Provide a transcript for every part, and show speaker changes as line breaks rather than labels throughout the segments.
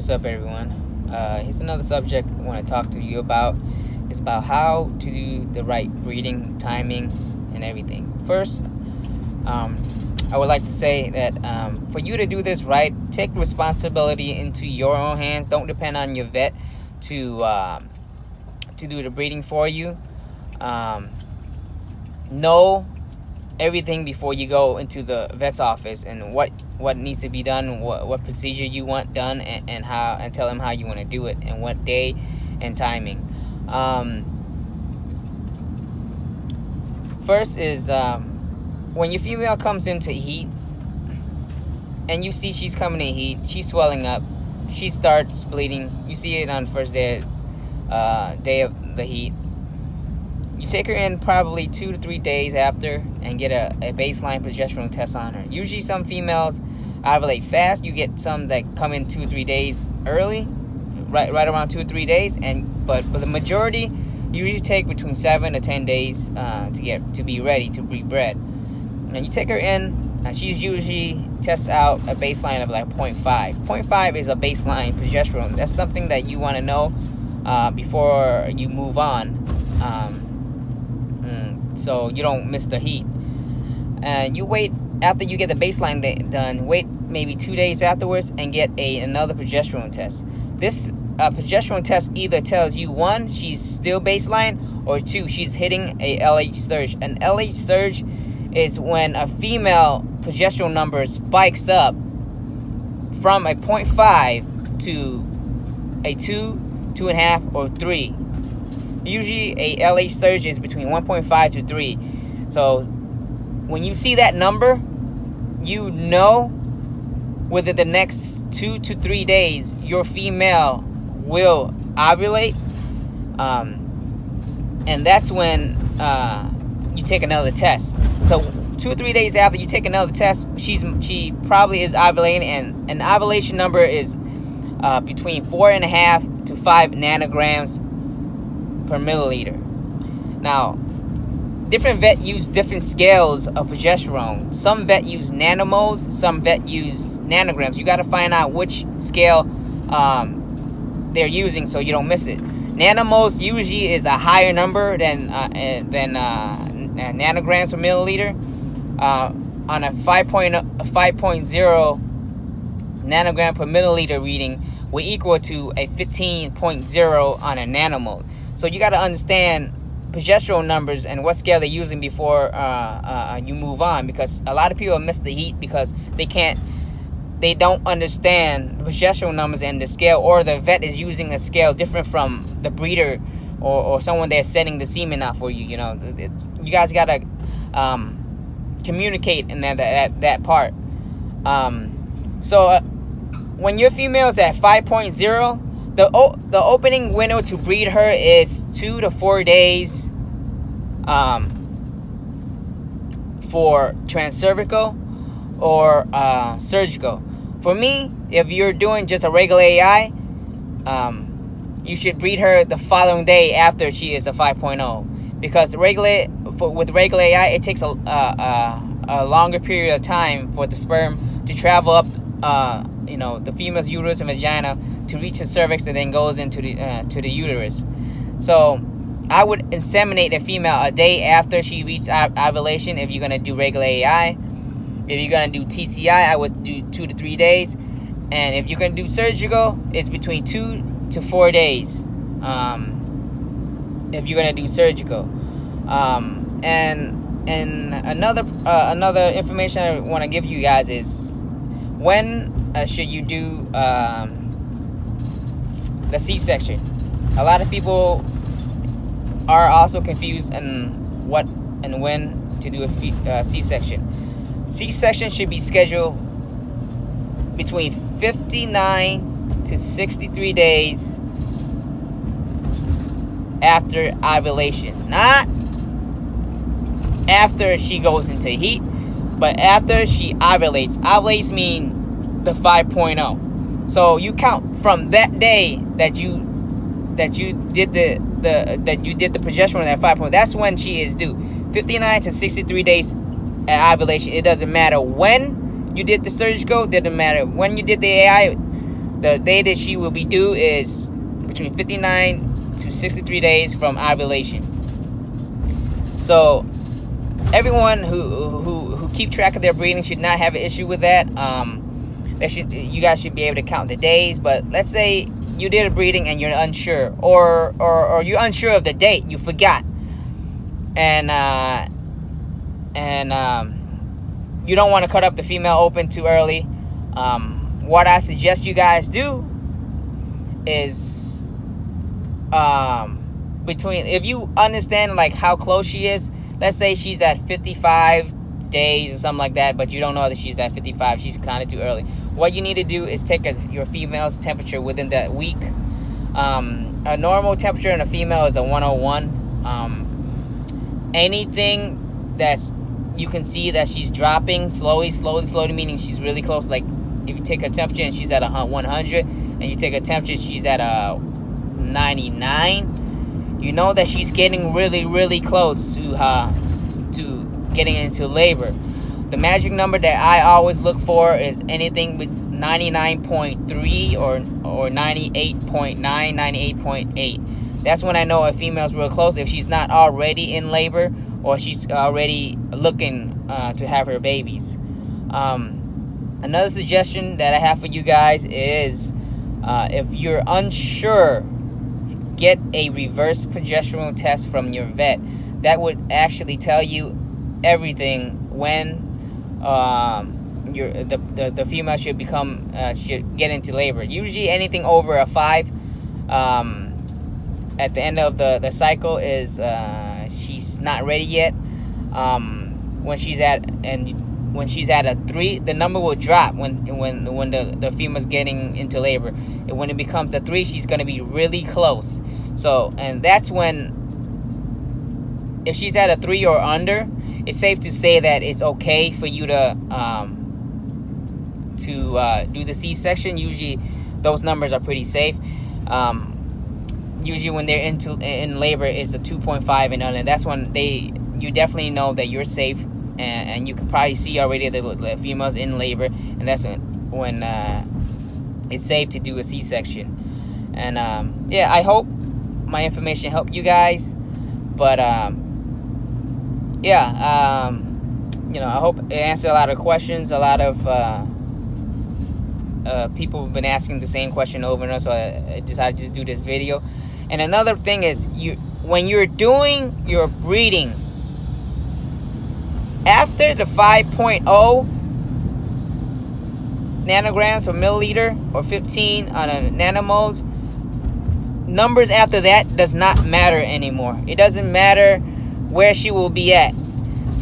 What's up, everyone? Uh, here's another subject I want to talk to you about. It's about how to do the right breeding, timing, and everything. First, um, I would like to say that um, for you to do this right, take responsibility into your own hands. Don't depend on your vet to uh, to do the breeding for you. Um, know everything before you go into the vet's office and what what needs to be done, what, what procedure you want done, and, and how and tell them how you want to do it and what day and timing. Um, first is um, when your female comes into heat and you see she's coming in heat, she's swelling up, she starts bleeding. You see it on first day uh, day of the heat you take her in probably two to three days after and get a, a baseline progesterone test on her. Usually, some females ovulate fast. You get some that come in two or three days early, right right around two or three days. And but for the majority, you usually take between seven to ten days uh, to get to be ready to be bred. And you take her in, and she's usually tests out a baseline of like 0.5. 0.5 is a baseline progesterone. That's something that you want to know uh, before you move on. So you don't miss the heat. And you wait after you get the baseline done. Wait maybe two days afterwards and get a another progesterone test. This uh, progesterone test either tells you one she's still baseline or two she's hitting a LH surge. An LH surge is when a female progesterone number spikes up from a 0.5 to a 2, 2.5, or 3 Usually a LH surge is between 1.5 to 3. So when you see that number, you know within the next two to three days your female will ovulate. Um, and that's when uh, you take another test. So two or three days after you take another test, she's she probably is ovulating, and an ovulation number is uh, between four and a half to five nanograms per milliliter. Now, different vet use different scales of progesterone. Some vet use nanomoles, some vet use nanograms. You got to find out which scale um, they're using so you don't miss it. Nanomoles usually is a higher number than uh, eh, than uh, nanograms per milliliter. Uh, on a 5.0 nanogram per milliliter reading, will equal to a 15.0 on a nanomole. So you got to understand progesterone numbers and what scale they're using before uh, uh, you move on because a lot of people miss the heat because they can't they don't understand the progesterone numbers and the scale or the vet is using a scale different from the breeder or, or someone that's setting the semen out for you you know? You guys got to um, communicate in that, that, that part. Um, so uh, when your female is at 5.0 the o- the opening window to breed her is two to four days um, for transcervical or uh, surgical. For me, if you're doing just a regular AI, um, you should breed her the following day after she is a 5.0 because regular for, with regular AI it takes a, a, a, longer period of time for the sperm to travel up uh, you know the female's uterus and vagina to reach the cervix and then goes into the uh, to the uterus. So I would inseminate a female a day after she reaches ovulation if you're gonna do regular AI. If you're gonna do TCI, I would do two to three days, and if you're gonna do surgical, it's between two to four days. Um, if you're gonna do surgical, um, and and another uh, another information I want to give you guys is when uh, should you do um, the C-section? A lot of people are also confused on what and when to do a uh, C-section. C-section should be scheduled between 59 to 63 days after ovulation. Not after she goes into heat, but after she ovulates. Ovulates mean the 5.0. So you count from that day that you that you did the the that you did the progesterone at 5.0. That's when she is due. 59 to 63 days at ovulation. It doesn't matter when you did the surgical. Didn't matter when you did the AI. the day that she will be due is between 59 to 63 days from ovulation. So everyone who who who keep track of their breeding should not have an issue with that. Um, they should you guys should be able to count the days. But let's say you did a breeding and you're unsure, or or, or you're unsure of the date, you forgot, and uh, and um, you don't want to cut up the female open too early. Um, what I suggest you guys do is um, between if you understand like how close she is let's say she's at 55 days or something like that, but you don't know that she's at 55, she's kind of too early. What you need to do is take a, your female's temperature within that week. Um, a normal temperature in a female is a 101. Um, anything that's you can see that she's dropping slowly, slowly, slowly, meaning she's really close. Like if you take a temperature and she's at a 100, and you take a temperature she's at a 99 you know that she's getting really, really close to uh, to getting into labor. The magic number that I always look for is anything with 99.3 or or 98.9, 98.8. That's when I know a female's real close. If she's not already in labor or she's already looking uh, to have her babies. Um, another suggestion that I have for you guys is uh, if you're unsure get a reverse progesterone test from your vet. That would actually tell you everything when um, your the, the, the female should become uh, should get into labor. Usually anything over a five um, at the end of the, the cycle is uh, she's not ready yet. Um, when she's at and when she's at a three, the number will drop when when when the the female's getting into labor. And when it becomes a three, she's gonna be really close. So, and that's when, if she's at a three or under, it's safe to say that it's okay for you to um, to uh, do the C-section. Usually, those numbers are pretty safe. Um, usually, when they're into in labor, it's a 2.5 and under. That's when they you definitely know that you're safe, and, and you can probably see already the, the females in labor, and that's when, when uh, it's safe to do a C-section. And um, yeah, I hope my information helped you guys. But um, yeah, um, you know, I hope it answered a lot of questions. A lot of uh, uh, people have been asking the same question over and over, so I, I decided to just do this video. And another thing is, you when you're doing your breeding after the 5.0 nanograms per milliliter or 15 on a nanomoles numbers after that does not matter anymore. It doesn't matter where she will be at.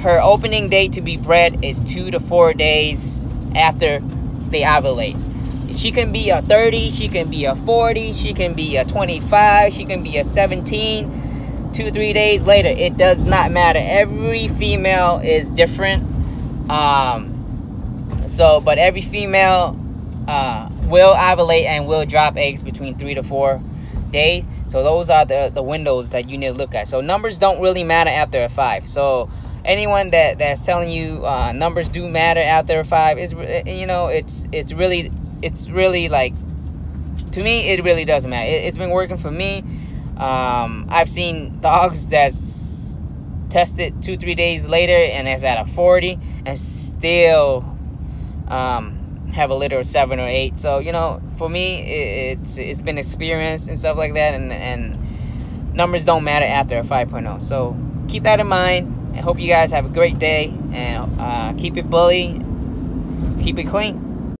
Her opening date to be bred is two to four days after they ovulate. She can be a 30, she can be a 40, she can be a 25, she can be a 17, two, three days later. It does not matter. Every female is different. Um, so, but every female uh, will ovulate and will drop eggs between three to four day. So those are the, the windows that you need to look at. So numbers don't really matter after a five. So anyone that that's telling you uh, numbers do matter after a five is you know it's it's really it's really like to me it really doesn't matter. It, has been working for me. Um, I've seen dogs that's tested two three days later and it's at a 40 and still um, have a litter of seven or eight. So you know, for me, it's it's been experience and stuff like that, and and numbers don't matter after a 5.0. So keep that in mind. I hope you guys have a great day and uh, keep it bully, keep it clean.